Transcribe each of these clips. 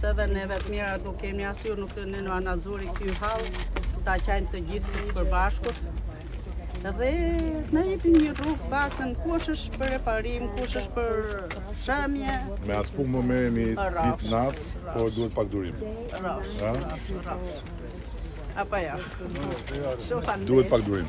Se dhe ne vetë mjete nuk kemi, as ju, nuk na zuri ky hall, ta qajmë të gjithë të përbashkët. Dhe na jepni një rrugë pastaj kush është për reparim, kush është për shembje. Me atë punë po merremi ditë natë, po duhet pak durim. Rrashë, rrashë, rrashë. Po ja. Duhet pak durim.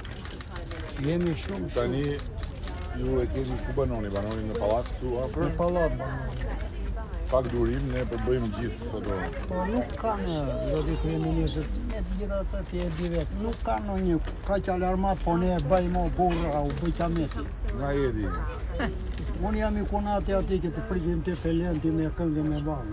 Jeni shumë. Tani ju e keni ku banoni, banoni në pallat këtu afër. Në pallat banoni. Pak durim ne po bëjmë gjithçka. Po nuk ka në do të kemi një të gjitha ato që e di vet. Nuk ka ndonjë kaq alarm po ne e bëjmë o burra u bëj kamet. Na jeri. Unë jam i kunati aty që të frikën të pelenti me këngë me ballë.